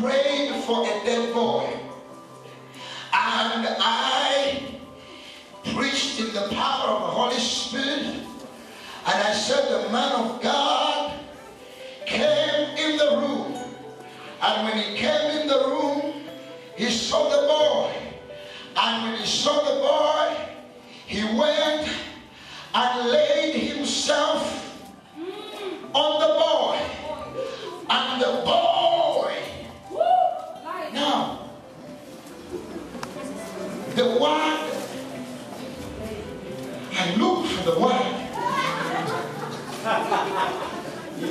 prayed for a dead boy. And I preached in the power of the Holy Spirit. And I said, the man of God came in the room. And when he came in the room, he saw the boy. And when he saw the boy, he went and laid I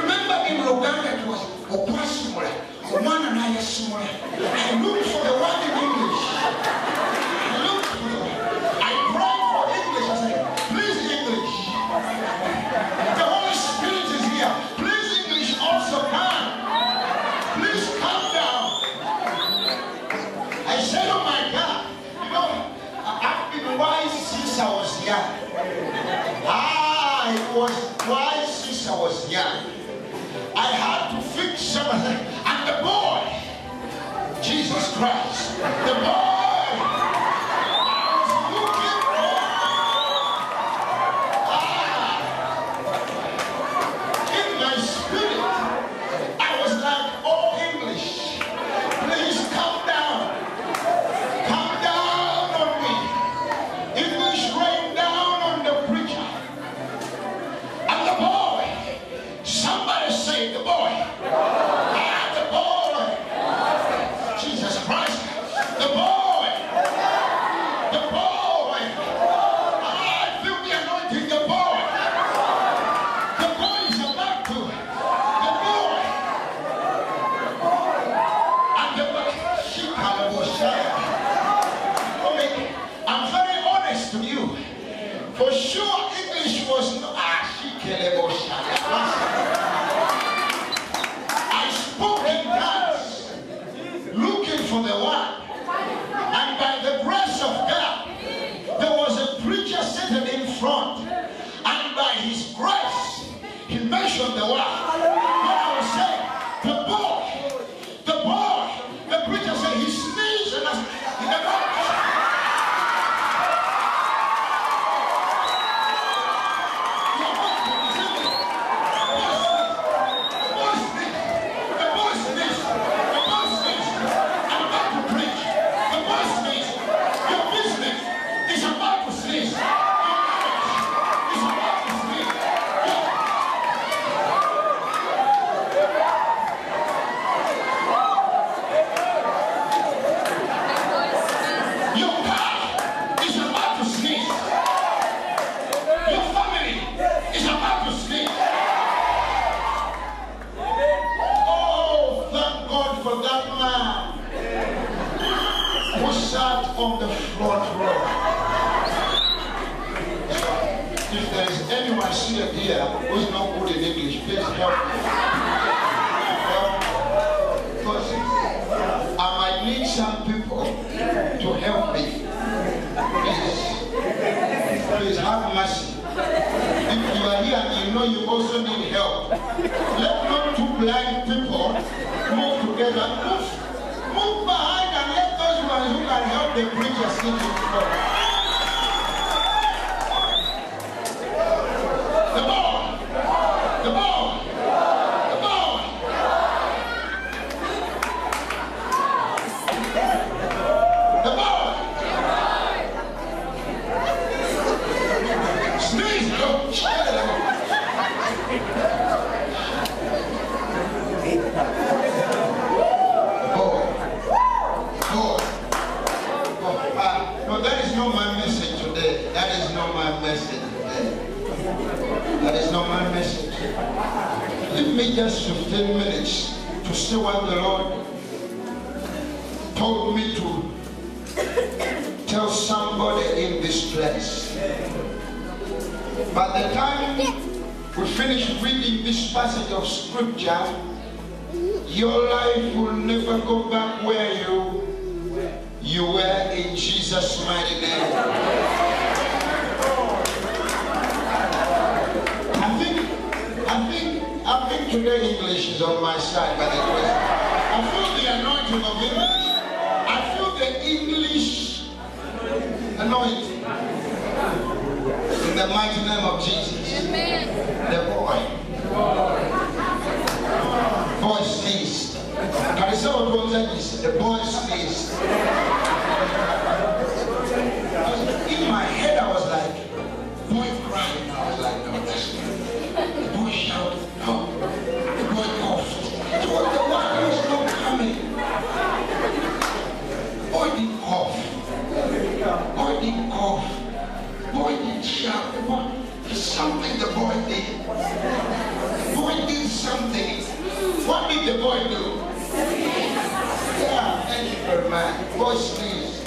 remember in Luganda it was Okwasumula, Omwana Nayasumula. I looked for the word in English. I looked for the word. I prayed for English. I said, please English. The Holy Spirit is here. Please English also come. Please calm down. I said, oh my God. You know, I've been wise since I was young. He the word. On the front row. If there is anyone seated here who's not good in English, please help me. Because I might need some people to help me. Please. Please have mercy. If you are here and you know you also need help, let not two blind people move together. Let who can help the preacher sit in front. The Give me just 15 minutes to see what the Lord told me to tell somebody in this place. By the time we finish reading this passage of scripture, your life will never go back where you you were in Jesus' mighty name. Today English is on my side by the grace. I feel the anointing of English. I feel the English anointing. In the mighty name of Jesus. The boy. Boy sneezed. Can you say what? The boy sneezed. Shout. The boy, something the boy did. The boy did something. What did the boy do? Yeah, thank you very much. Sneezed.